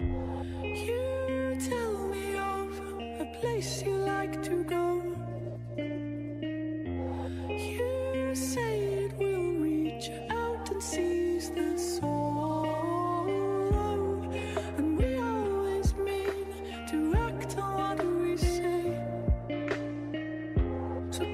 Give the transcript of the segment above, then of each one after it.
You tell me of a place you like to go. You say it will reach out and seize the soul. And we always mean to act on what we say. So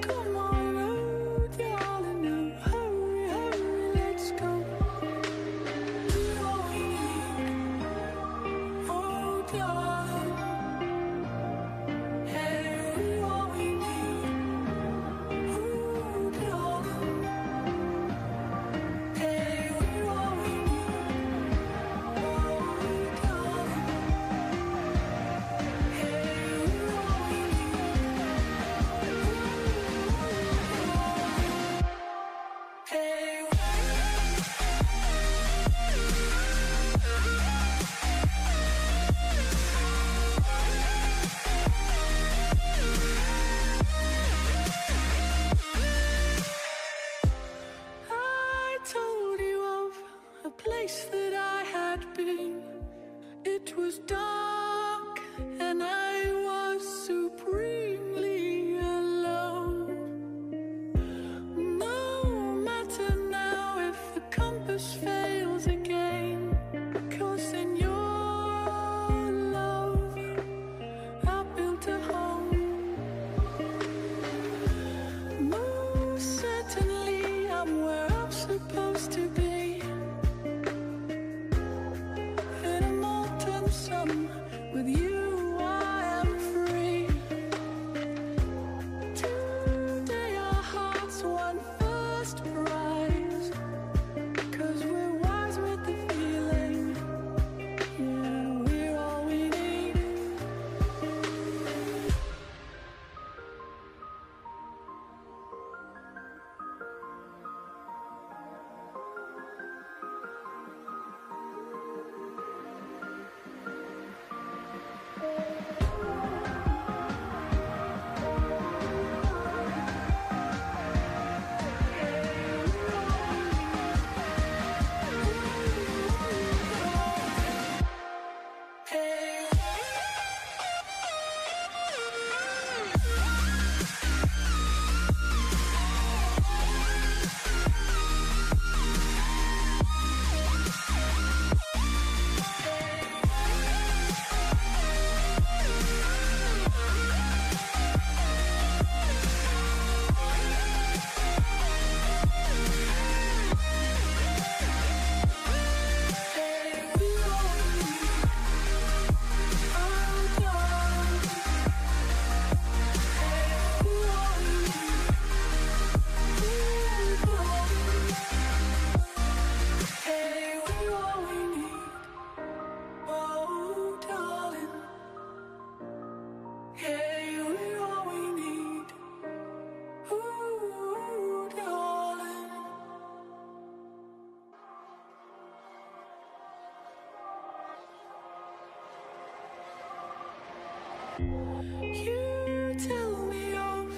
You tell me of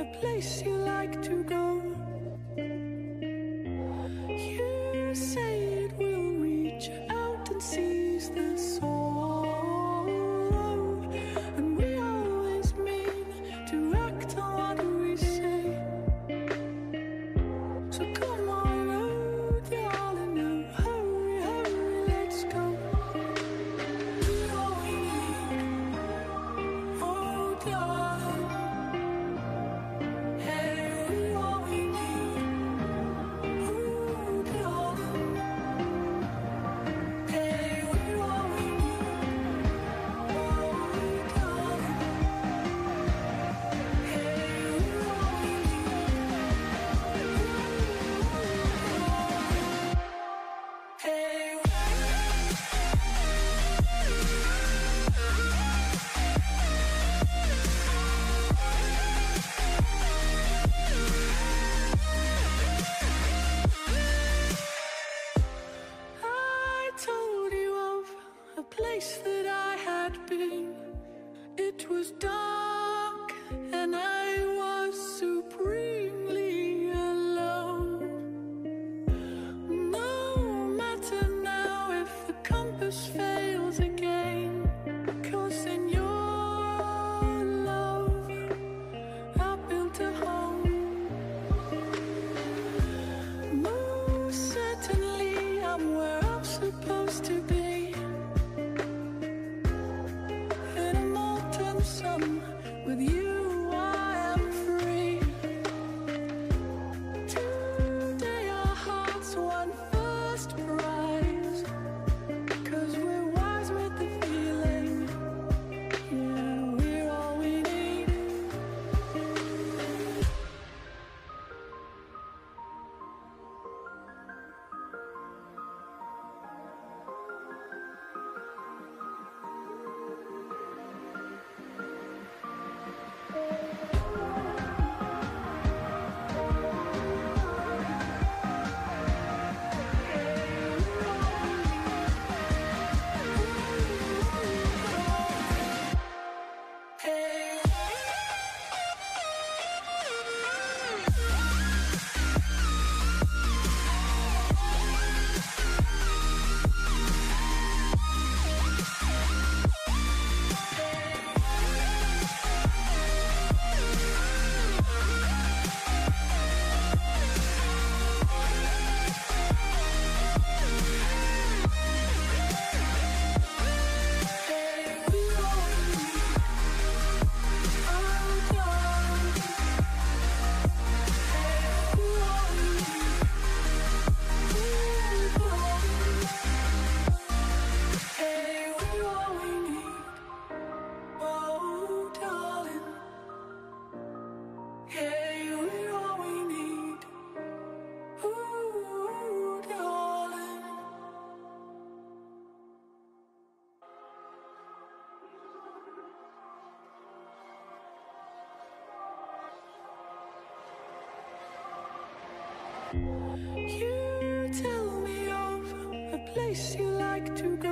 a place you like to go. place that I had been. It was dark and I was supremely alone. No matter now if the compass fails again, cause in your You tell me of a place you like to go.